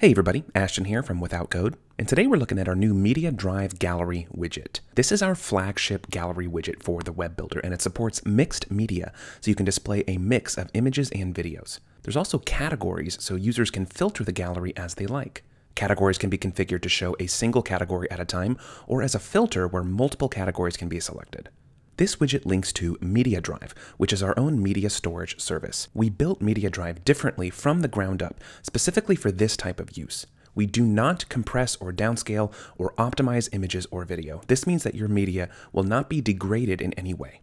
Hey everybody, Ashton here from Without Code, and today we're looking at our new Media Drive Gallery widget. This is our flagship gallery widget for the web builder, and it supports mixed media, so you can display a mix of images and videos. There's also categories, so users can filter the gallery as they like. Categories can be configured to show a single category at a time, or as a filter where multiple categories can be selected. This widget links to Media Drive, which is our own media storage service. We built Media Drive differently from the ground up, specifically for this type of use. We do not compress or downscale or optimize images or video. This means that your media will not be degraded in any way.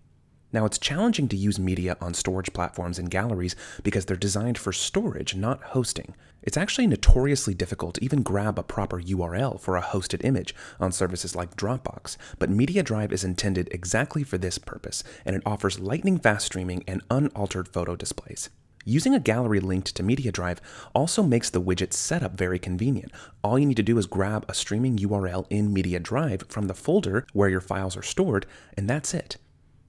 Now, it's challenging to use media on storage platforms and galleries because they're designed for storage, not hosting. It's actually notoriously difficult to even grab a proper URL for a hosted image on services like Dropbox, but Media Drive is intended exactly for this purpose, and it offers lightning fast streaming and unaltered photo displays. Using a gallery linked to Media Drive also makes the widget setup very convenient. All you need to do is grab a streaming URL in Media Drive from the folder where your files are stored, and that's it.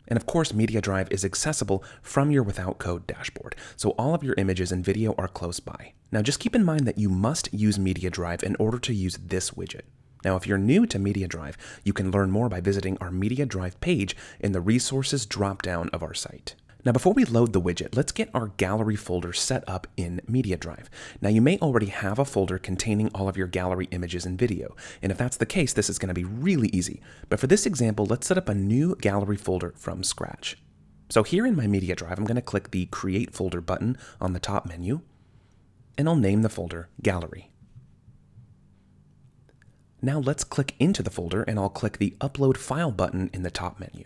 And of course, Media Drive is accessible from your Without Code dashboard, so all of your images and video are close by. Now just keep in mind that you must use Media Drive in order to use this widget. Now, if you're new to Media Drive, you can learn more by visiting our Media Drive page in the Resources dropdown of our site. Now before we load the widget, let's get our gallery folder set up in Media Drive. Now you may already have a folder containing all of your gallery images and video, and if that's the case, this is going to be really easy. But for this example, let's set up a new gallery folder from scratch. So here in my Media Drive, I'm going to click the Create Folder button on the top menu, and I'll name the folder Gallery. Now let's click into the folder and I'll click the Upload File button in the top menu.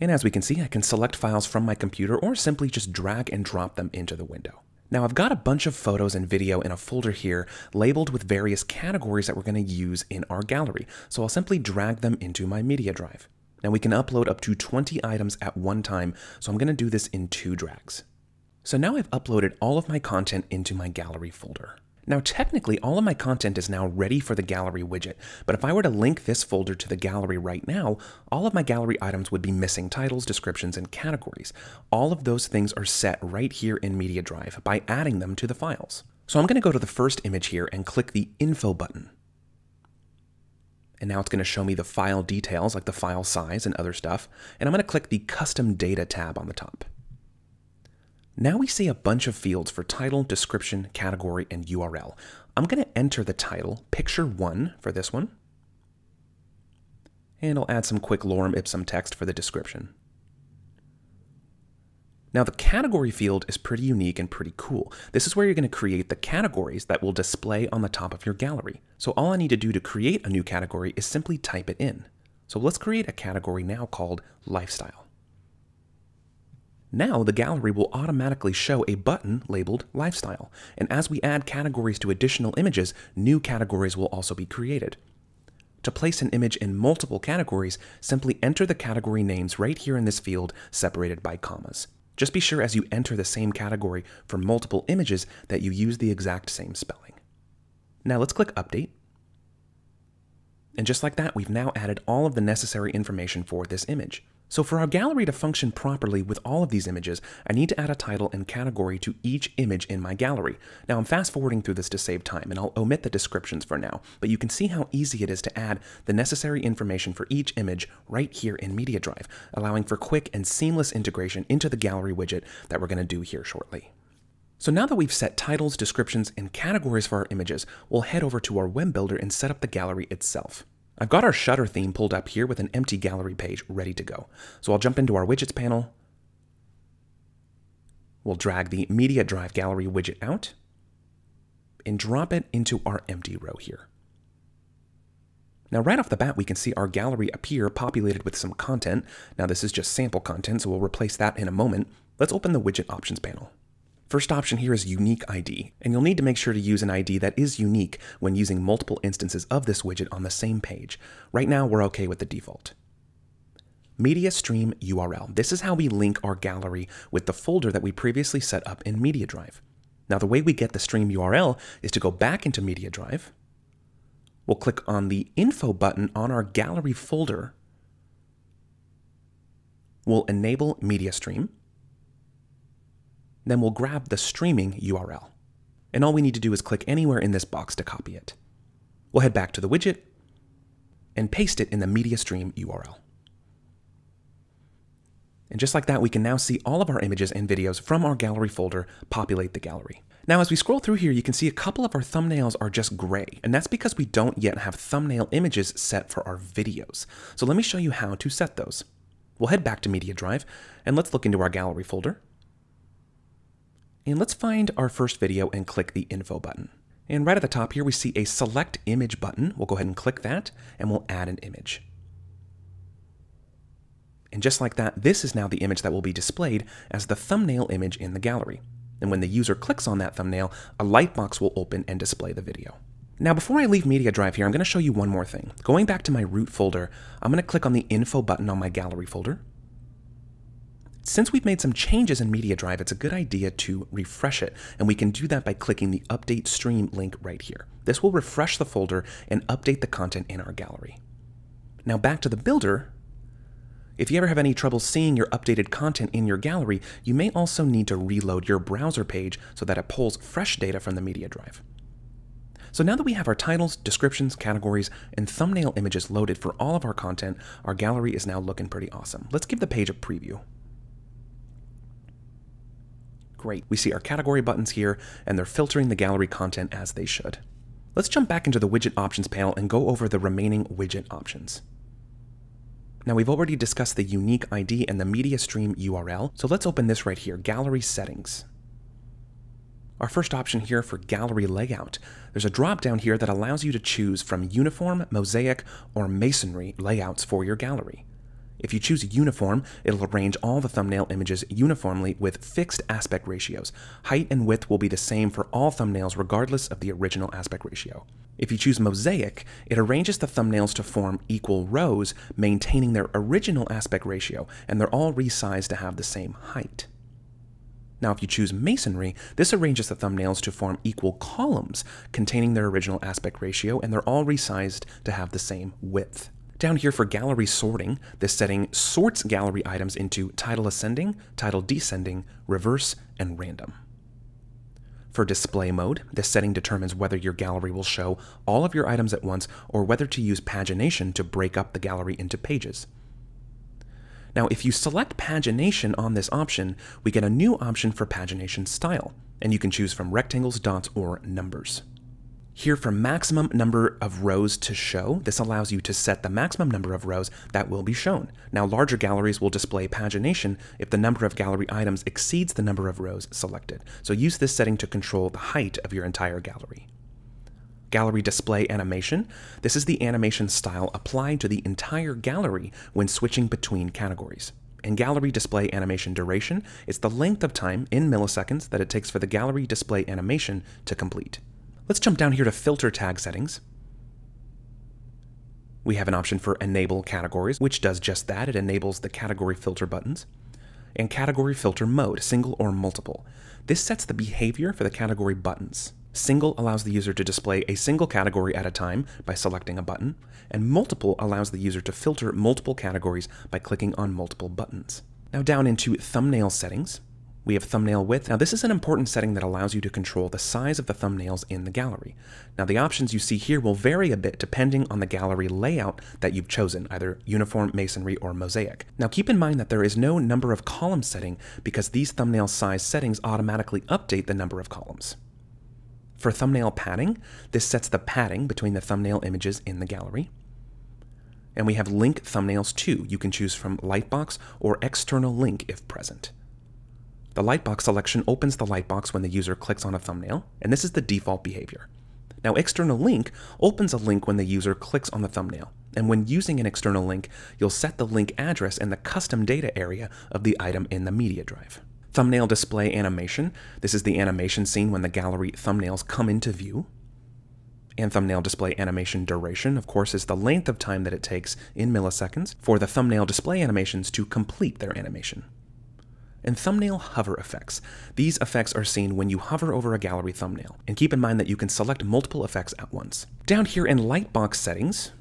And as we can see, I can select files from my computer or simply just drag and drop them into the window. Now I've got a bunch of photos and video in a folder here labeled with various categories that we're going to use in our gallery, so I'll simply drag them into my media drive. Now we can upload up to 20 items at one time, so I'm going to do this in two drags. So now I've uploaded all of my content into my gallery folder. Now technically all of my content is now ready for the gallery widget, but if I were to link this folder to the gallery right now, all of my gallery items would be missing titles, descriptions, and categories. All of those things are set right here in Media Drive by adding them to the files. So I'm going to go to the first image here and click the Info button. And now it's going to show me the file details like the file size and other stuff. And I'm going to click the Custom Data tab on the top. Now we see a bunch of fields for title, description, category, and URL. I'm going to enter the title, picture 1 for this one, and I'll add some quick lorem ipsum text for the description. Now the category field is pretty unique and pretty cool. This is where you're going to create the categories that will display on the top of your gallery. So all I need to do to create a new category is simply type it in. So let's create a category now called lifestyle. Now the gallery will automatically show a button labeled Lifestyle, and as we add categories to additional images, new categories will also be created. To place an image in multiple categories, simply enter the category names right here in this field separated by commas. Just be sure as you enter the same category for multiple images that you use the exact same spelling. Now let's click Update. And just like that, we've now added all of the necessary information for this image. So for our gallery to function properly with all of these images, I need to add a title and category to each image in my gallery. Now I'm fast forwarding through this to save time, and I'll omit the descriptions for now, but you can see how easy it is to add the necessary information for each image right here in Media Drive, allowing for quick and seamless integration into the gallery widget that we're going to do here shortly. So now that we've set titles, descriptions, and categories for our images, we'll head over to our web builder and set up the gallery itself. I've got our Shutter theme pulled up here with an empty gallery page ready to go. So I'll jump into our widgets panel. We'll drag the Media Drive Gallery widget out and drop it into our empty row here. Now right off the bat, we can see our gallery appear populated with some content. Now this is just sample content, so we'll replace that in a moment. Let's open the widget options panel. First option here is Unique ID, and you'll need to make sure to use an ID that is unique when using multiple instances of this widget on the same page. Right now, we're okay with the default. Media Stream URL. This is how we link our gallery with the folder that we previously set up in Media Drive. Now, the way we get the stream URL is to go back into Media Drive. We'll click on the Info button on our gallery folder. We'll enable Media Stream. Then we'll grab the streaming URL. and all we need to do is click anywhere in this box to copy it. We'll head back to the widget and paste it in the media stream URL. And just like that, we can now see all of our images and videos from our gallery folder populate the gallery. Now, as we scroll through here, you can see a couple of our thumbnails are just gray, and that's because we don't yet have thumbnail images set for our videos. So let me show you how to set those. We'll head back to Media Drive, and let's look into our gallery folder. And let's find our first video and click the Info button. And right at the top here, we see a Select Image button. We'll go ahead and click that, and we'll add an image. And just like that, this is now the image that will be displayed as the thumbnail image in the gallery. And when the user clicks on that thumbnail, a lightbox will open and display the video. Now, before I leave Media Drive here, I'm going to show you one more thing. Going back to my root folder, I'm going to click on the Info button on my gallery folder. Since we've made some changes in Media Drive, it's a good idea to refresh it, and we can do that by clicking the Update Stream link right here. This will refresh the folder and update the content in our gallery. Now back to the builder, if you ever have any trouble seeing your updated content in your gallery, you may also need to reload your browser page so that it pulls fresh data from the media drive. So now that we have our titles, descriptions, categories, and thumbnail images loaded for all of our content, our gallery is now looking pretty awesome. Let's give the page a preview. Great, we see our category buttons here, and they're filtering the gallery content as they should. Let's jump back into the widget options panel and go over the remaining widget options. Now we've already discussed the unique ID and the media stream URL, so let's open this right here, Gallery Settings. Our first option here for gallery layout, there's a drop down here that allows you to choose from uniform, mosaic, or masonry layouts for your gallery. If you choose uniform, it'll arrange all the thumbnail images uniformly with fixed aspect ratios. Height and width will be the same for all thumbnails regardless of the original aspect ratio. If you choose Mosaic, it arranges the thumbnails to form equal rows, maintaining their original aspect ratio, and they're all resized to have the same height. Now, if you choose Masonry, this arranges the thumbnails to form equal columns, containing their original aspect ratio, and they're all resized to have the same width. Down here for gallery sorting, this setting sorts gallery items into title ascending, title descending, reverse, and random. For display mode, this setting determines whether your gallery will show all of your items at once or whether to use pagination to break up the gallery into pages. Now, if you select pagination on this option, we get a new option for pagination style, and you can choose from rectangles, dots, or numbers. Here for maximum number of rows to show, this allows you to set the maximum number of rows that will be shown. Now larger galleries will display pagination if the number of gallery items exceeds the number of rows selected. So use this setting to control the height of your entire gallery. Gallery display animation. This is the animation style applied to the entire gallery when switching between categories. And gallery display animation duration is the length of time in milliseconds that it takes for the gallery display animation to complete. Let's jump down here to filter tag settings. We have an option for enable categories, which does just that. It enables the category filter buttons. And category filter mode, single or multiple. This sets the behavior for the category buttons. Single allows the user to display a single category at a time by selecting a button, and multiple allows the user to filter multiple categories by clicking on multiple buttons. Now down into thumbnail settings, we have thumbnail width. Now this is an important setting that allows you to control the size of the thumbnails in the gallery. Now the options you see here will vary a bit depending on the gallery layout that you've chosen, either uniform, masonry, or mosaic. Now keep in mind that there is no number of columns setting because these thumbnail size settings automatically update the number of columns. For thumbnail padding, this sets the padding between the thumbnail images in the gallery. And we have link thumbnails too. You can choose from Lightbox or external link if present. The lightbox selection opens the lightbox when the user clicks on a thumbnail, and this is the default behavior. Now, external link opens a link when the user clicks on the thumbnail, and when using an external link, you'll set the link address in the custom data area of the item in the media drive. Thumbnail display animation. This is the animation scene when the gallery thumbnails come into view. And thumbnail display animation duration, of course, is the length of time that it takes in milliseconds for the thumbnail display animations to complete their animation and thumbnail hover effects. These effects are seen when you hover over a gallery thumbnail, and keep in mind that you can select multiple effects at once. Down here in Lightbox settings,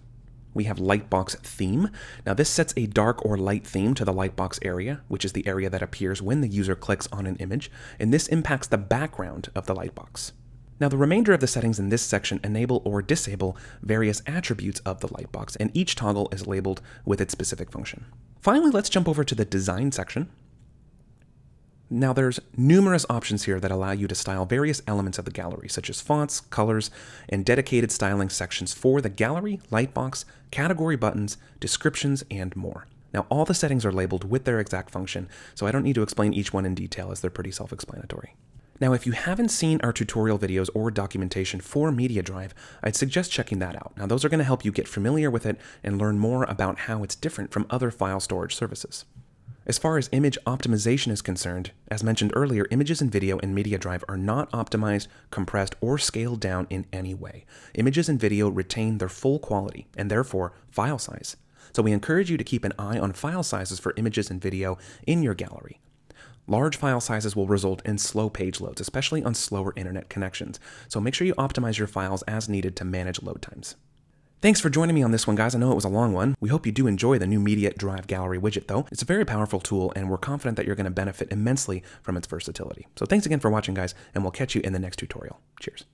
we have Lightbox theme. Now this sets a dark or light theme to the Lightbox area, which is the area that appears when the user clicks on an image, and this impacts the background of the Lightbox. Now, the remainder of the settings in this section enable or disable various attributes of the lightbox, and each toggle is labeled with its specific function. Finally, let's jump over to the design section. Now there's numerous options here that allow you to style various elements of the gallery, such as fonts, colors, and dedicated styling sections for the gallery, lightbox, category buttons, descriptions, and more. Now all the settings are labeled with their exact function, so I don't need to explain each one in detail as they're pretty self-explanatory. Now, if you haven't seen our tutorial videos or documentation for Media Drive, I'd suggest checking that out. Now, those are going to help you get familiar with it and learn more about how it's different from other file storage services. As far as image optimization is concerned, as mentioned earlier, images and video in Media Drive are not optimized, compressed, or scaled down in any way. Images and video retain their full quality and therefore file size. So we encourage you to keep an eye on file sizes for images and video in your gallery. Large file sizes will result in slow page loads, especially on slower internet connections, so make sure you optimize your files as needed to manage load times. Thanks for joining me on this one, guys. I know it was a long one. We hope you do enjoy the new Media Drive Gallery widget, though. It's a very powerful tool, and we're confident that you're going to benefit immensely from its versatility. So thanks again for watching, guys, and we'll catch you in the next tutorial. Cheers.